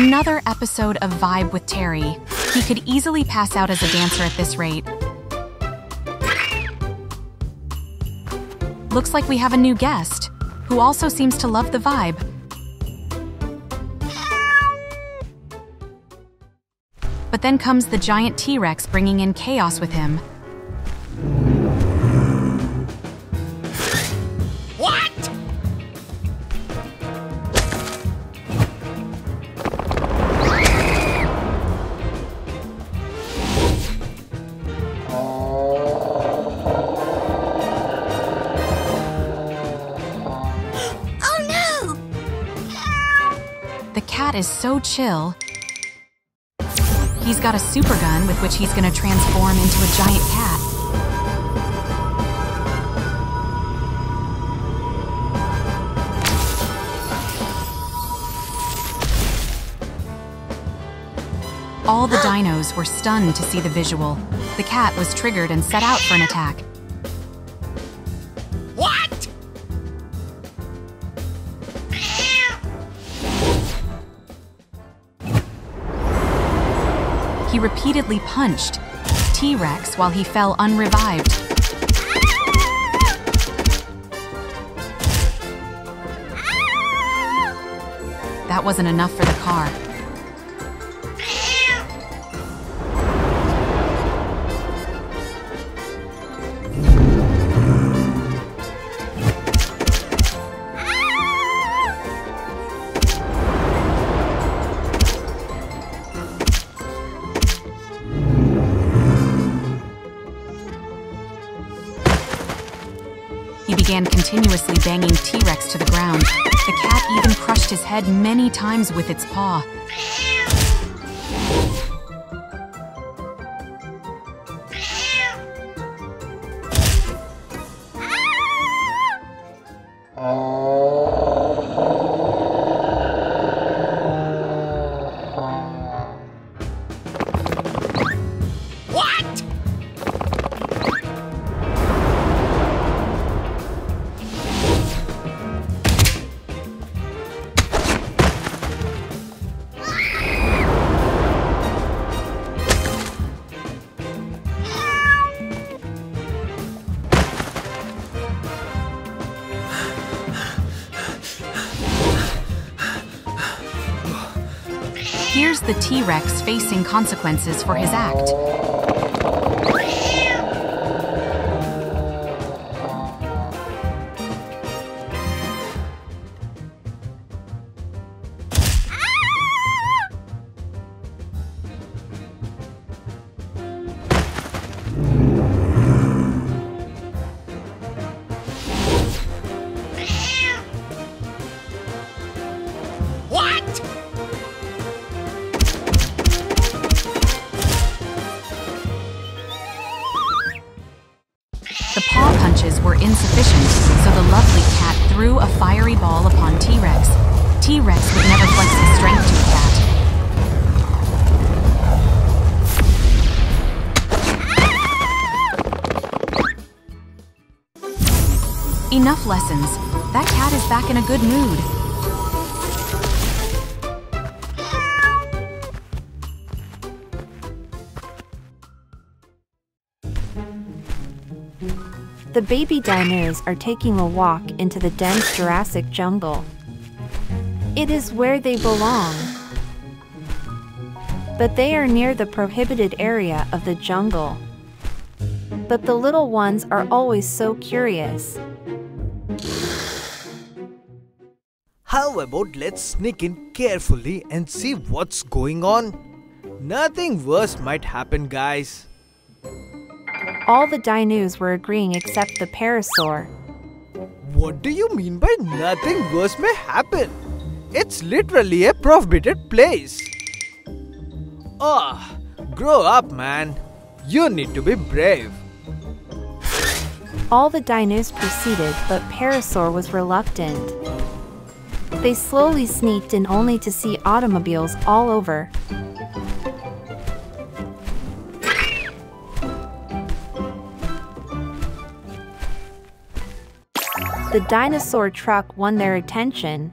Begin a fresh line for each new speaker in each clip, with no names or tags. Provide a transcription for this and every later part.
Another episode of Vibe with Terry. He could easily pass out as a dancer at this rate. Looks like we have a new guest, who also seems to love the vibe. But then comes the giant T-Rex bringing in chaos with him. So chill. He's got a super gun with which he's gonna transform into a giant cat. All the dinos were stunned to see the visual. The cat was triggered and set out for an attack. Repeatedly punched T-Rex while he fell unrevived. That wasn't enough for the car. Continuously banging T-Rex to the ground. The cat even crushed his head many times with its paw. The T-Rex facing consequences for his act. Lessons. That cat is back in a good mood.
The baby dinos are taking a walk into the dense Jurassic jungle. It is where they belong. But they are near the prohibited area of the jungle. But the little ones are always so curious.
How about let's sneak in carefully and see what's going on? Nothing worse might happen, guys.
All the dinos were agreeing except the parasaur.
What do you mean by nothing worse may happen? It's literally a prohibited place. Ah, grow up, man. You need to be brave.
All the dinos proceeded, but Parasaur was reluctant. They slowly sneaked in only to see automobiles all over. The dinosaur truck won their attention.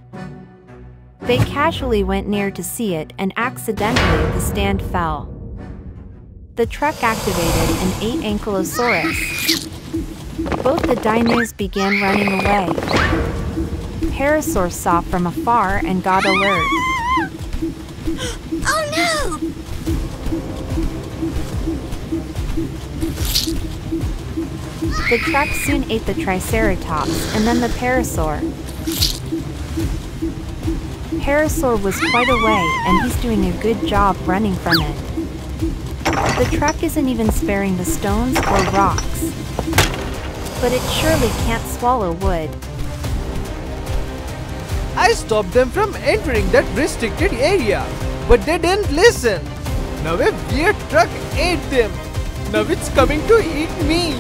They casually went near to see it and accidentally the stand fell. The truck activated and ate Ankylosaurus. Both the dinos began running away. Parasaur saw from afar and got alert.
Oh no!
The truck soon ate the Triceratops and then the Parasaur. Parasaur was quite away and he's doing a good job running from it. The truck isn't even sparing the stones or rocks. But it surely can't swallow wood.
I stopped them from entering that restricted area, but they didn't listen. Now a weird truck ate them. Now it's coming to eat me.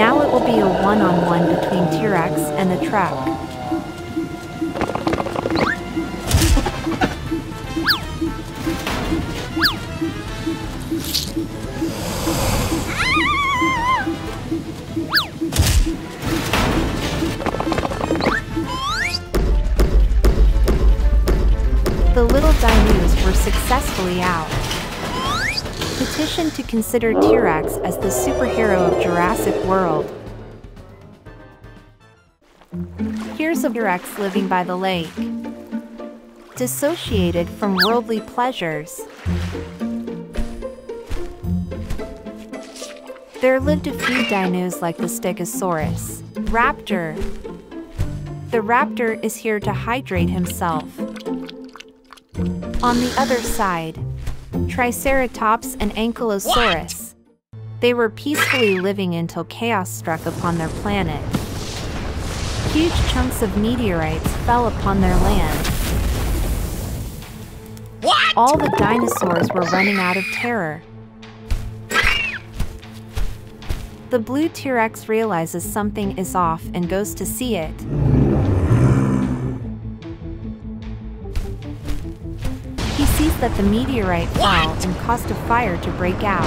Now it will be a one-on-one between T-Rex and the truck. Successfully out. Petition to consider T-Rex as the superhero of Jurassic World. Here's a T-Rex living by the lake. Dissociated from worldly pleasures. There lived a few dinos like the Stegosaurus. Raptor. The raptor is here to hydrate himself. On the other side, Triceratops and Ankylosaurus. They were peacefully living until chaos struck upon their planet. Huge chunks of meteorites fell upon their land.
What?
All the dinosaurs were running out of terror. The blue T-Rex realizes something is off and goes to see it. Sees that the meteorite fell and caused a fire to break out.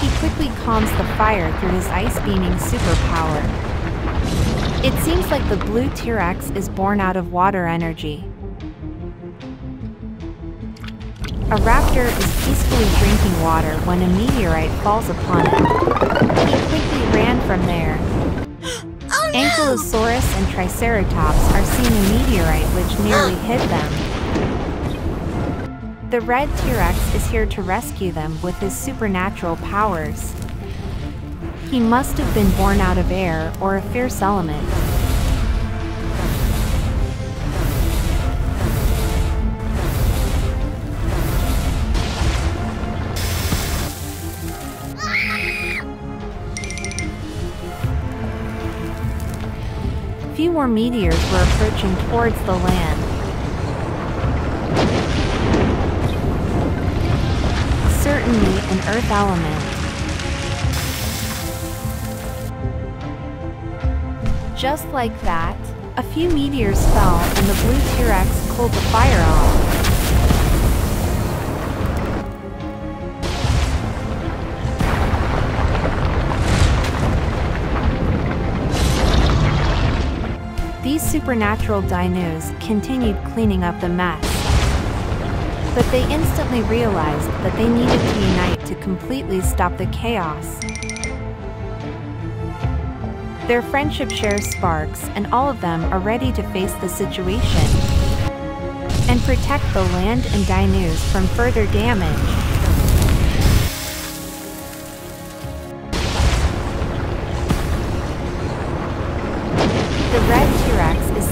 He quickly calms the fire through his ice beaming superpower. It seems like the blue T-Rex is born out of water energy. A raptor is peacefully drinking water when a meteorite falls upon it. He quickly ran from there. Ankylosaurus and Triceratops are seeing a meteorite which nearly hit them. The red T-Rex is here to rescue them with his supernatural powers. He must have been born out of air or a fierce element. Few more meteors were approaching towards the land. Certainly an earth element. Just like that, a few meteors fell and the blue T-Rex cooled the fire off. Supernatural dinos continued cleaning up the mess. But they instantly realized that they needed to unite to completely stop the chaos. Their friendship shares sparks, and all of them are ready to face the situation and protect the land and dinos from further damage.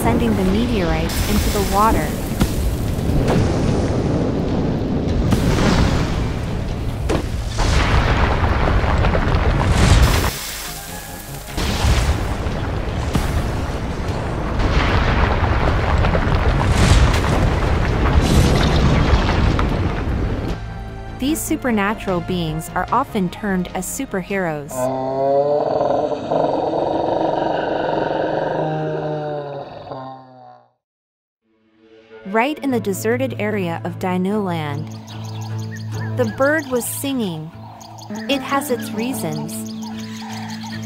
Sending the meteorites into the water. These supernatural beings are often termed as superheroes. Right in the deserted area of Dino Land, the bird was singing It has its reasons.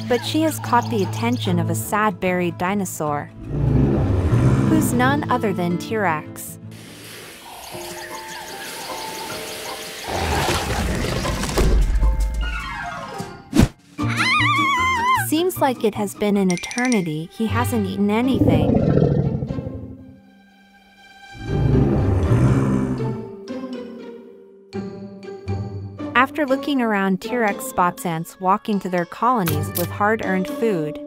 But she has caught the attention of a sad buried dinosaur, who's none other than T-Rex. Seems like it has been an eternity he hasn't eaten anything. After looking around, T-Rex spots ants walking to their colonies with hard-earned food.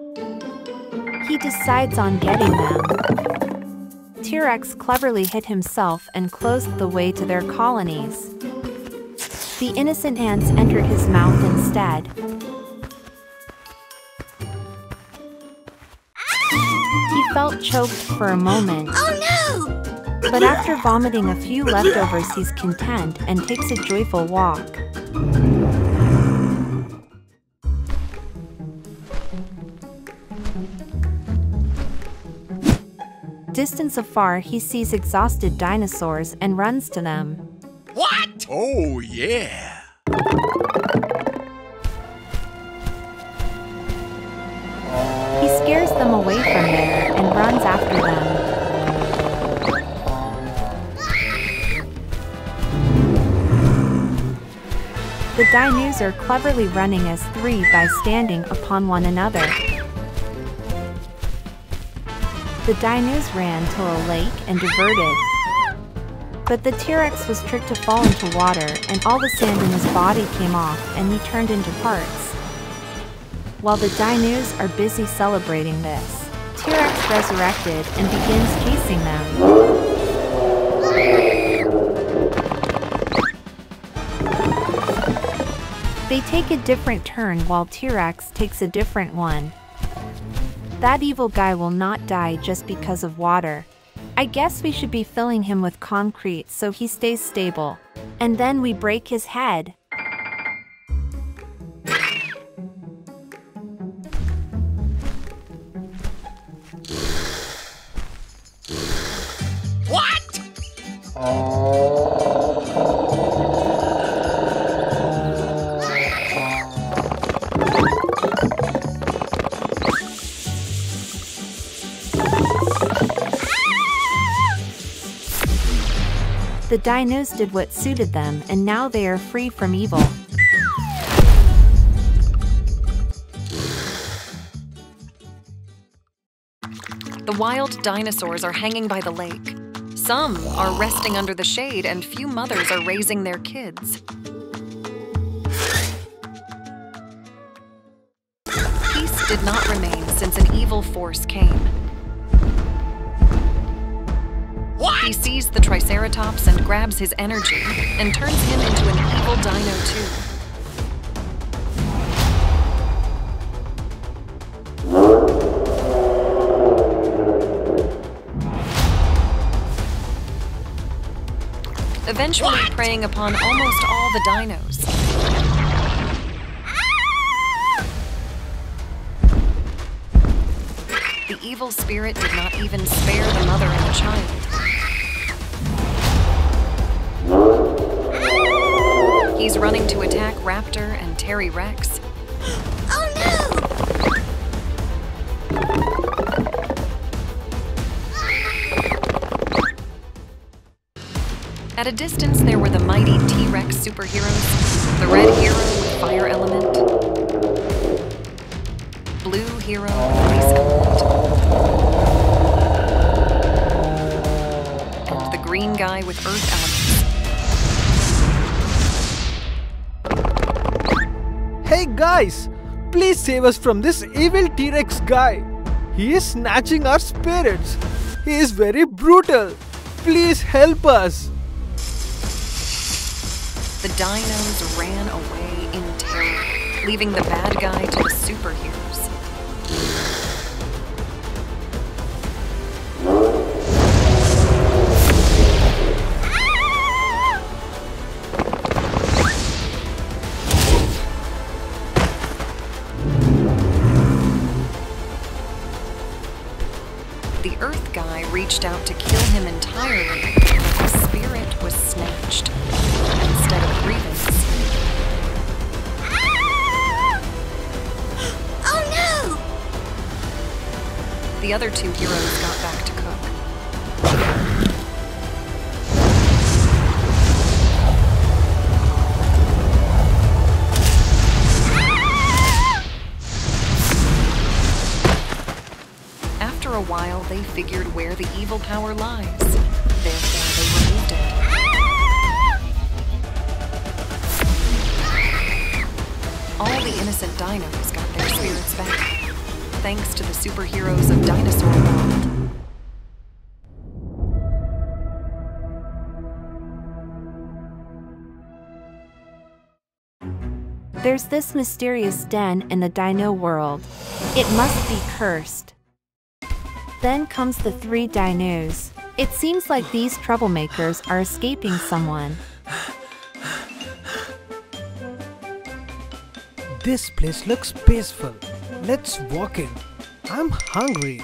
He decides on getting them. T-Rex cleverly hid himself and closed the way to their colonies. The innocent ants entered his mouth instead. He felt choked for a moment.
Oh no!
But after vomiting a few leftovers he's content and takes a joyful walk. Distance afar, he sees exhausted dinosaurs and runs to them.
What? Oh, yeah.
The dinos are cleverly running as three by standing upon one another. The dinos ran to a lake and diverted. But the T-Rex was tricked to fall into water and all the sand in his body came off and he turned into parts. While the dinos are busy celebrating this, T-Rex resurrected and begins chasing them. They take a different turn while T-Rex takes a different one. That evil guy will not die just because of water. I guess we should be filling him with concrete so he stays stable. And then we break his head.
What? Oh.
The dinos did what suited them and now they are free from evil.
The wild dinosaurs are hanging by the lake. Some are resting under the shade, and few mothers are raising their kids. Peace did not remain since an evil force came. He sees the Triceratops and grabs his energy and turns him into an evil dino too. Eventually preying upon almost all the dinos. The evil spirit did not even spare the mother and the child. He's running to attack Raptor and Terry Rex.
Oh no!
At a distance, there were the mighty T Rex superheroes the Red Hero with Fire Element, Blue Hero with Ice Element, and the Green Guy with Earth Element.
Guys, please save us from this evil T-Rex guy. He is snatching our spirits. He is very brutal. Please help us.
The dinos ran away in terror, leaving the bad guy to the superheroes. Other two heroes got back to cook. After a while, they figured where the evil power lies. Therefore, they removed it. All the innocent dinos got their spirits back, thanks to the superheroes of Dinosaur World.
There's this mysterious den in the dino world. It must be cursed. Then comes the three dinos. It seems like these troublemakers are escaping someone.
This place looks peaceful. Let's walk in. I'm hungry.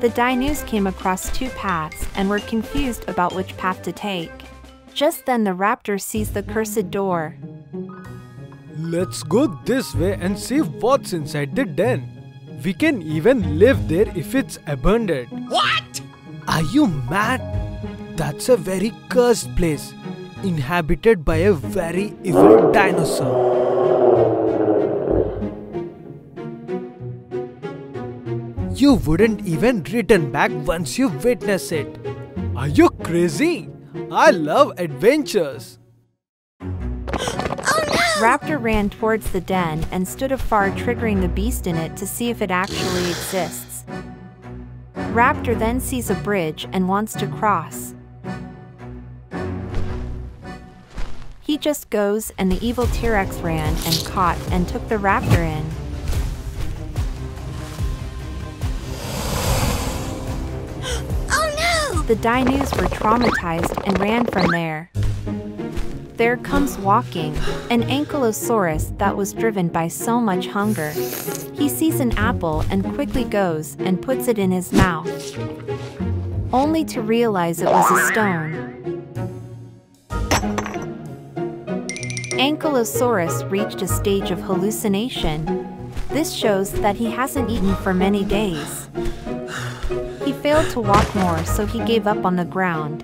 The dinos came across two paths and were confused about which path to take. Just then the raptor sees the cursed door.
Let's go this way and see what's inside the den. We can even live there if it's abandoned.
What?
Are you mad? That's a very cursed place, inhabited by a very evil dinosaur. You wouldn't even return back once you witness it. Are you crazy? I love adventures.
Oh, Raptor ran towards the den and stood afar, triggering the beast in it to see if it actually exists. Raptor then sees a bridge and wants to cross. He just goes, and the evil T Rex ran and caught and took the raptor in.
Oh no!
The dinos were traumatized and ran from there. There comes walking, an ankylosaurus that was driven by so much hunger. He sees an apple and quickly goes and puts it in his mouth, only to realize it was a stone. Ankylosaurus reached a stage of hallucination. This shows that he hasn't eaten for many days. He failed to walk more, so he gave up on the ground.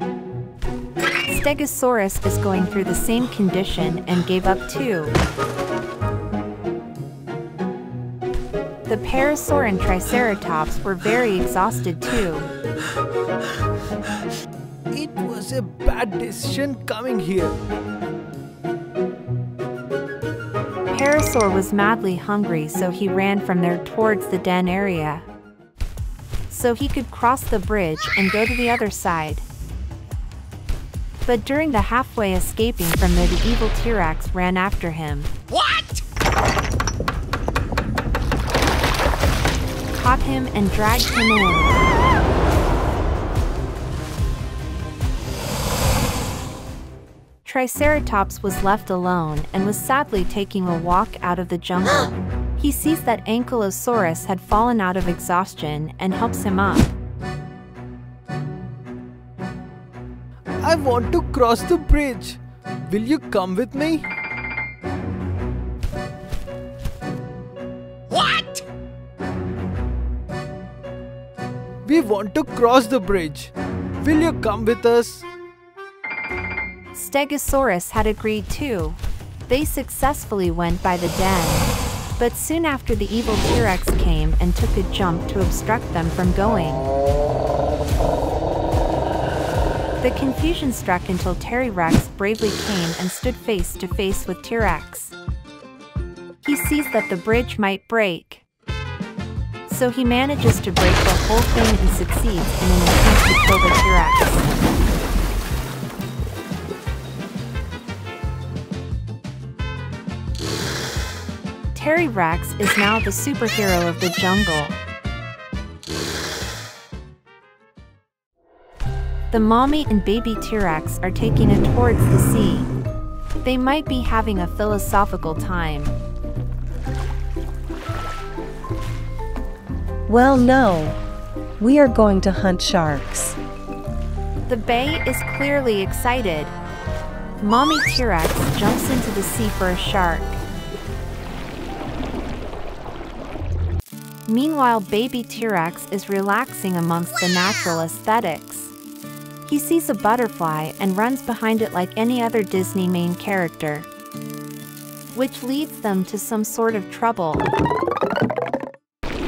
Stegosaurus is going through the same condition and gave up too. The Parasaur and Triceratops were very exhausted too.
It was a bad decision coming here.
Parasaur was madly hungry, so he ran from there towards the den area. So he could cross the bridge and go to the other side. But during the halfway escaping from there, the evil T-Rex ran after him,
What?
caught him, and dragged him in. Triceratops was left alone and was sadly taking a walk out of the jungle. He sees that Ankylosaurus had fallen out of exhaustion and helps him up.
I want to cross the bridge. Will you come with me?
What?
We want to cross the bridge. Will you come with us?
Stegosaurus had agreed too. They successfully went by the den. But soon after the evil T-Rex came and took a jump to obstruct them from going. The confusion struck until Terry Rex bravely came and stood face to face with T-Rex. He sees that the bridge might break. So he manages to break the whole thing and succeeds in an attempt to kill the T-Rex. Terry Rex is now the superhero of the jungle. The mommy and baby T-Rex are taking it towards the sea. They might be having a philosophical time.
Well, no. We are going to hunt sharks.
The bay is clearly excited. Mommy T-Rex jumps into the sea for a shark. Meanwhile, baby T-Rex is relaxing amongst the natural aesthetics. He sees a butterfly and runs behind it like any other Disney main character, which leads them to some sort of trouble.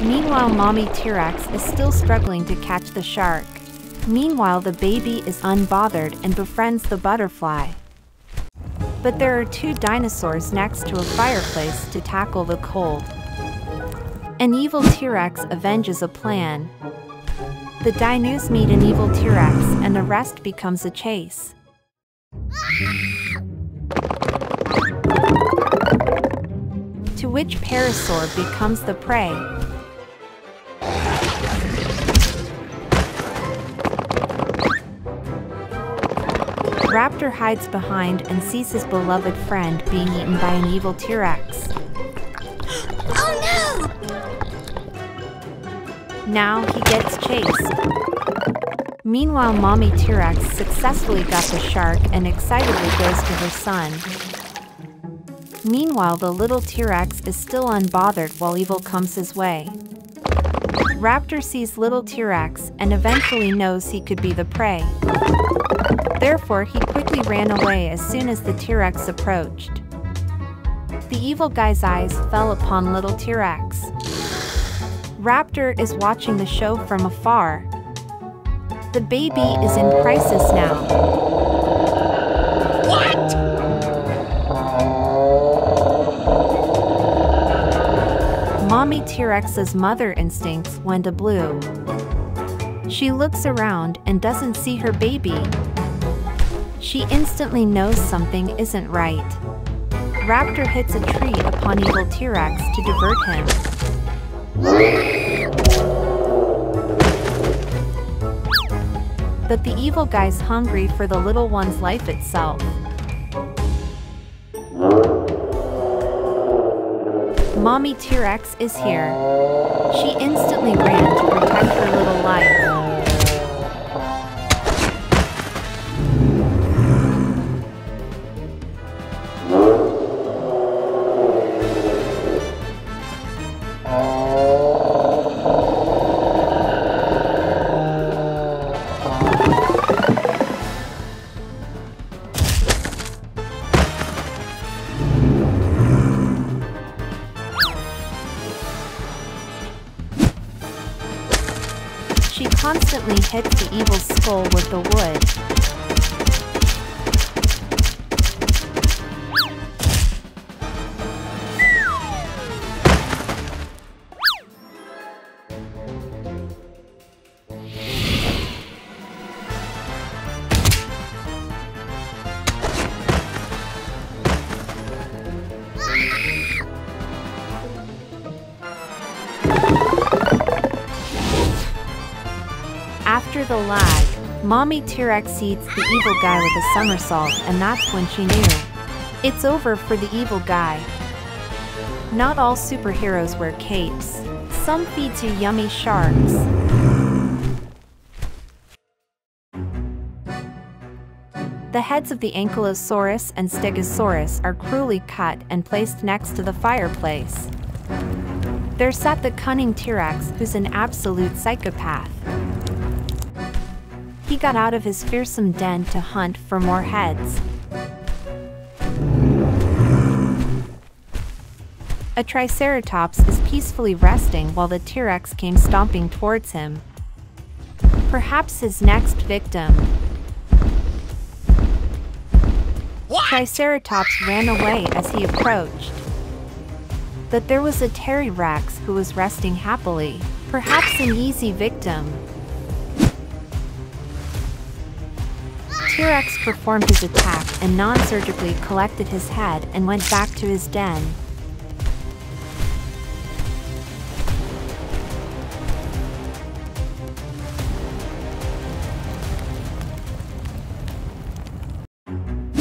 Meanwhile, mommy T-Rex is still struggling to catch the shark. Meanwhile, the baby is unbothered and befriends the butterfly. But there are two dinosaurs next to a fireplace to tackle the cold. An evil T-Rex avenges a plan. The dinos meet an evil T-Rex and the rest becomes a chase. To which Parasaur becomes the prey. Raptor hides behind and sees his beloved friend being eaten by an evil T-Rex. Now he gets chased. Meanwhile, Mommy T-Rex successfully got the shark and excitedly goes to her son. Meanwhile, the little T-Rex is still unbothered while evil comes his way. Raptor sees little T-Rex and eventually knows he could be the prey. Therefore, he quickly ran away as soon as the T-Rex approached. The evil guy's eyes fell upon little T-Rex. Raptor is watching the show from afar. The baby is in crisis now.
What?
Mommy T-Rex's mother instincts went a blue. She looks around and doesn't see her baby. She instantly knows something isn't right. Raptor hits a tree upon evil T-Rex to divert him. But the evil guy's hungry for the little one's life itself. Mommy T-Rex is here. She instantly ran to protect her little life. Mommy T-Rex seats the evil guy with a somersault and that's when she knew. It's over for the evil guy. Not all superheroes wear capes. Some feed you yummy sharks. The heads of the Ankylosaurus and Stegosaurus are cruelly cut and placed next to the fireplace. There sat the cunning T-Rex, who's an absolute psychopath. He got out of his fearsome den to hunt for more heads. A Triceratops is peacefully resting while the T-Rex came stomping towards him. Perhaps his next victim.
What?
Triceratops ran away as he approached. But there was a Rex who was resting happily, perhaps an easy victim. T-Rex performed his attack and non-surgically collected his head and went back to his den.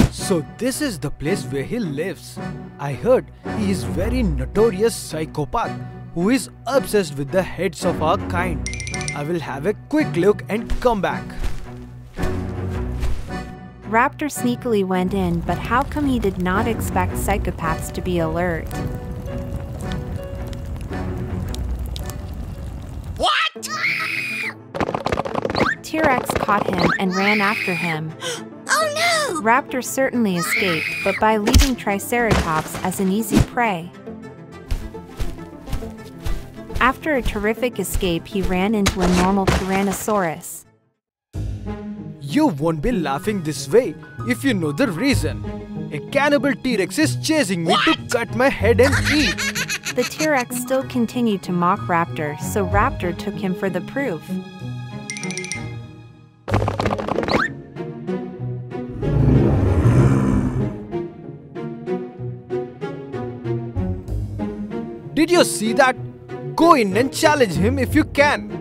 So this is the place where he lives. I heard he is very notorious psychopath who is obsessed with the heads of our kind. I will have a quick look and come back.
Raptor sneakily went in, but how come he did not expect psychopaths to be alert?
What?
T-Rex caught him and ran after him.
Oh no!
Raptor certainly escaped, but by leaving Triceratops as an easy prey. After a terrific escape, he ran into a normal Tyrannosaurus.
You won't be laughing this way if you know the reason. A cannibal T-Rex is chasing me to cut my head and eat.
The T-Rex still continued to mock Raptor, so Raptor took him for the proof.
Did you see that? Go in and challenge him if you can.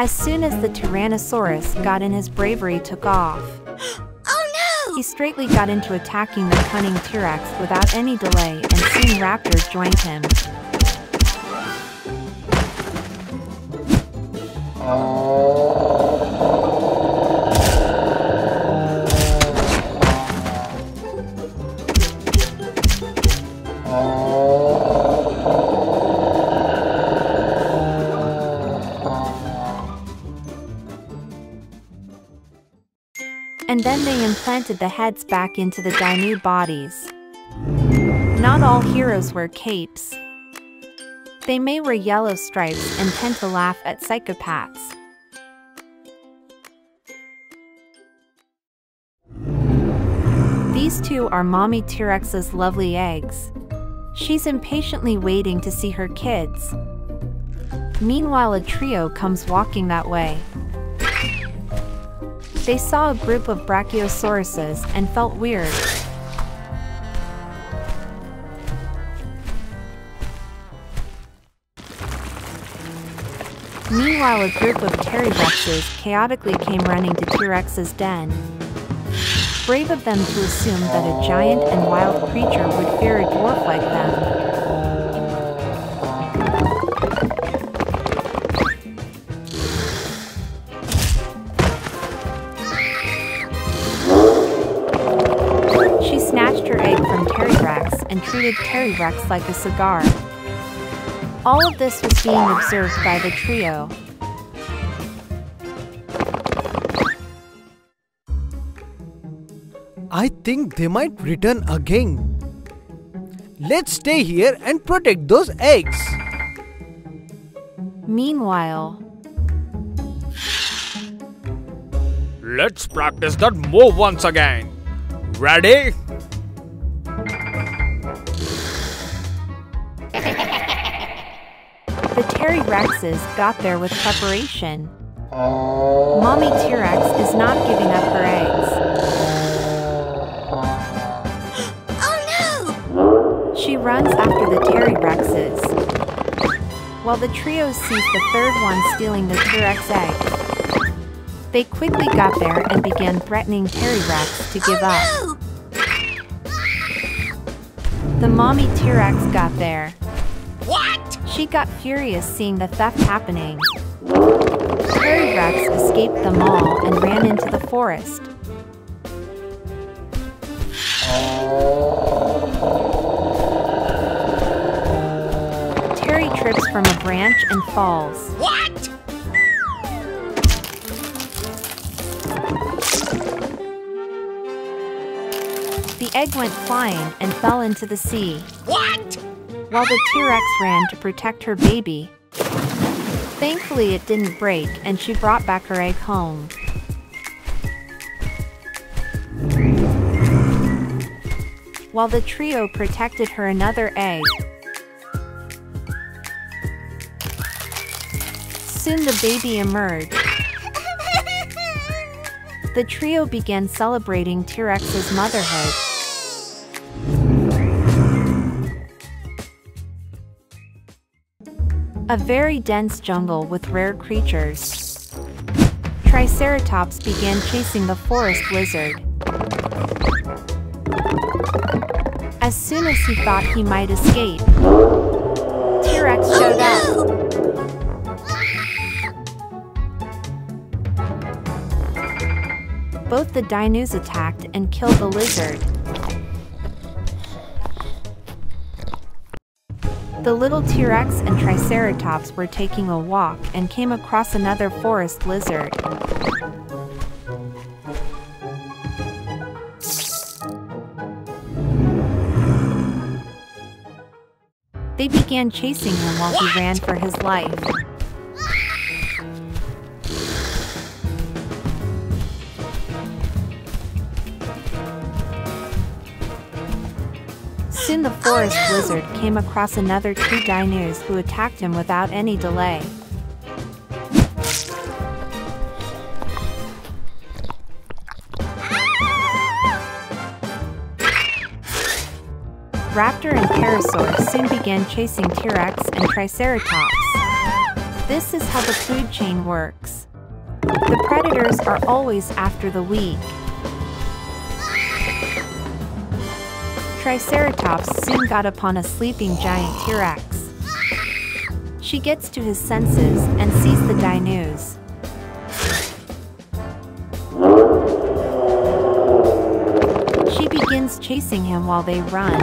As soon as the Tyrannosaurus got in his bravery took off.
Oh no!
He straightly got into attacking the cunning T-Rex without any delay and soon raptors joined him. And then they implanted the heads back into the dino bodies. Not all heroes wear capes. They may wear yellow stripes and tend to laugh at psychopaths. These two are Mommy T-Rex's lovely eggs. She's impatiently waiting to see her kids. Meanwhile a trio comes walking that way. They saw a group of Brachiosauruses and felt weird. Meanwhile, a group of T-Rexes chaotically came running to T-Rex's den. Brave of them to assume that a giant and wild creature would fear a dwarf like them. Treated Terry Rex like a cigar. All of this was being observed by the trio.
I think they might return again. Let's stay here and protect those eggs.
Meanwhile,
Let's practice that move once again. Ready?
Got there with preparation. Mommy T-Rex is not giving up her eggs.
Oh no!
She runs after the Terry Rexes. While the trio sees the third one stealing the T-Rex egg. They quickly got there and began threatening Terry Rex to give oh, up.
Oh
The mommy T-Rex got there.
What?
She got furious seeing the theft happening. Terry Rex escaped them all and ran into the forest. Terry trips from a branch and falls.
What?
The egg went flying and fell into the sea.
What?
While the T-Rex ran to protect her baby. Thankfully, it didn't break and she brought back her egg home. While the trio protected her another egg. Soon the baby emerged. The trio began celebrating T-Rex's motherhood. A very dense jungle with rare creatures. Triceratops began chasing the forest lizard. As soon as he thought he might escape, T-Rex showed up. Both the dinos attacked and killed the lizard. The little T-Rex and Triceratops were taking a walk and came across another forest lizard. They began chasing him while he ran for his life. Soon the forest wizard came across another two dinos who attacked him without any delay. Raptor and Parasaur soon began chasing T-Rex and Triceratops. This is how the food chain works. The predators are always after the weak. Triceratops soon got upon a sleeping giant T-Rex. She gets to his senses and sees the dinos. She begins chasing him while they run.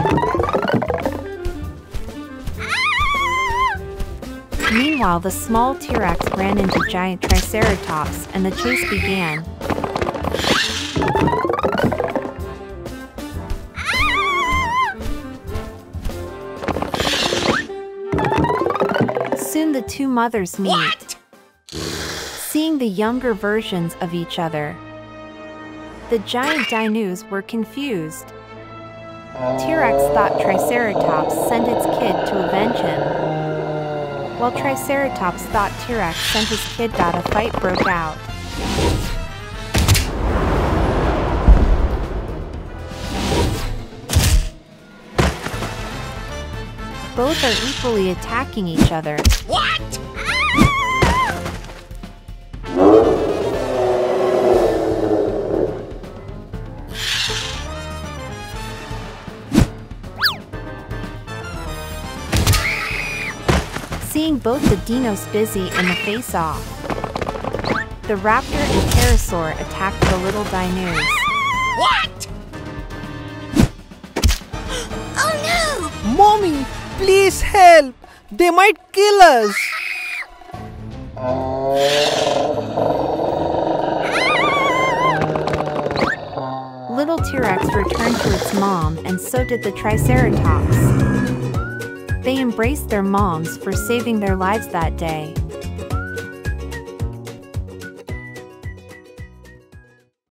Meanwhile, the small T-Rex ran into giant Triceratops and the chase began. Two mothers meet, seeing the younger versions of each other. The giant dinos were confused. T-Rex thought Triceratops sent its kid to avenge him, while Triceratops thought T-Rex sent his kid that a fight broke out. Both are equally attacking each other.
What?
Seeing both the dinos busy in the face-off, the raptor and pterosaur attacked the little dinos.
Please help! They might kill us!
Little T-Rex returned to its mom and so did the Triceratops. They embraced their moms for saving their lives that day.